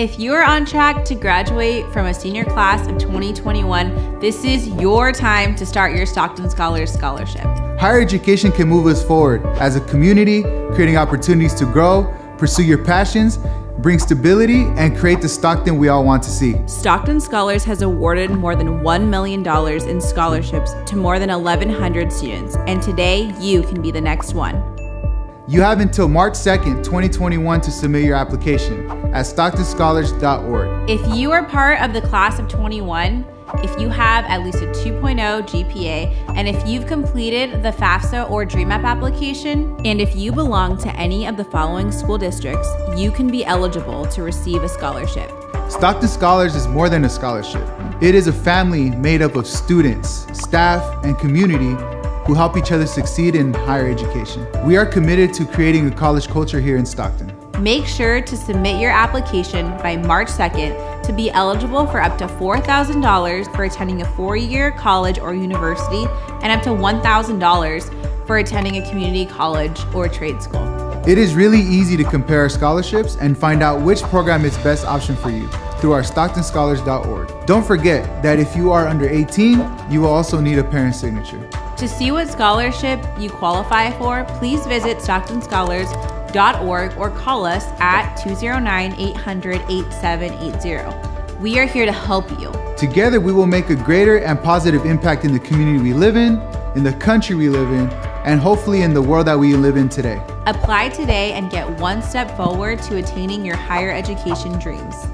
If you are on track to graduate from a senior class of 2021, this is your time to start your Stockton Scholars Scholarship. Higher education can move us forward as a community, creating opportunities to grow, pursue your passions, bring stability, and create the Stockton we all want to see. Stockton Scholars has awarded more than $1 million in scholarships to more than 1,100 students, and today you can be the next one. You have until March 2nd, 2021 to submit your application at stocktonscholars.org. If you are part of the class of 21, if you have at least a 2.0 GPA, and if you've completed the FAFSA or DREAMAP application, and if you belong to any of the following school districts, you can be eligible to receive a scholarship. Stockton Scholars is more than a scholarship. It is a family made up of students, staff, and community who help each other succeed in higher education. We are committed to creating a college culture here in Stockton. Make sure to submit your application by March 2nd to be eligible for up to $4,000 for attending a four year college or university and up to $1,000 for attending a community college or trade school. It is really easy to compare our scholarships and find out which program is best option for you through our stocktonscholars.org. Don't forget that if you are under 18, you will also need a parent signature. To see what scholarship you qualify for, please visit Stockton Scholars org or call us at 209 800 8780. We are here to help you. Together, we will make a greater and positive impact in the community we live in, in the country we live in, and hopefully in the world that we live in today. Apply today and get one step forward to attaining your higher education dreams.